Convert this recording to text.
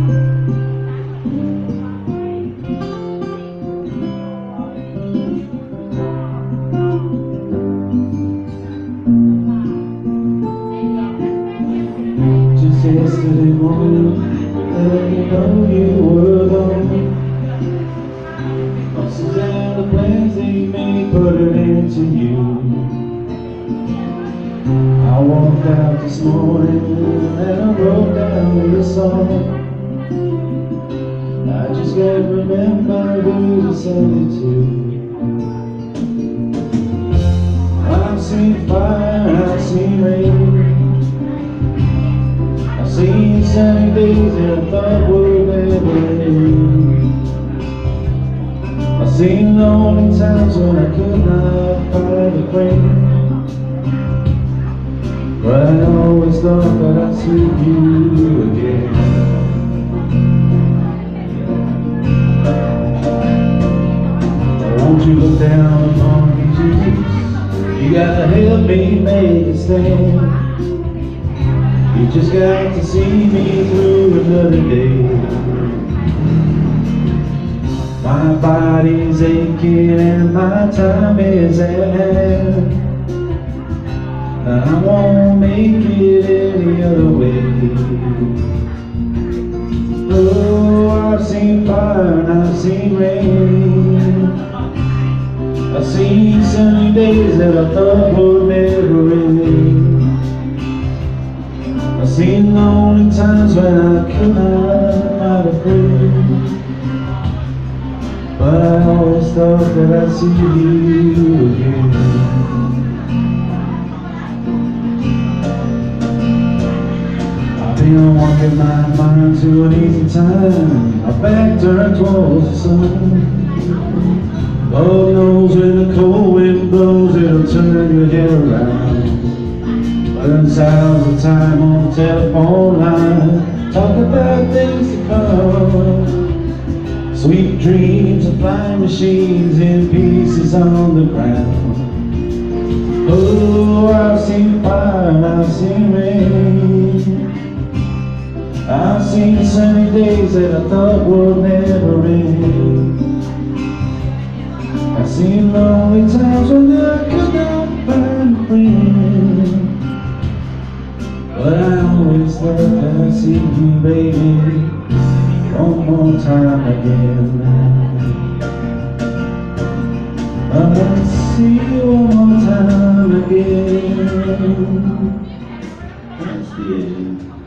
Just yesterday morning, let me know you were gone. The made, you. I walked out this morning and I wrote down this song. I just can't remember who to send it to. I've seen fire, I've seen rain. I've seen sunny days that I thought would never end. I've seen lonely times when I could not find a friend. But I always thought that I'd see you again. Look down on me, Jesus? You gotta help me make a stand. You just got to see me through another day. My body's aching and my time is at hand. And I won't make it any other way. Oh, I've seen fire and I've seen rain. Sunny days that I thought would never end. I've seen lonely times when I could not a friend. But I always thought that I'd see you again. I've been walking my mind to an easy time. My back turned towards the sun. Lord knows when it'll turn your head around. Burns hours of time on the telephone line, talk about things to come. Sweet dreams of flying machines in pieces on the ground. Oh, I've seen fire I've seen rain. I've seen sunny days that I thought would never see you, baby, one more time again. I want to see you one more time again. That's the end.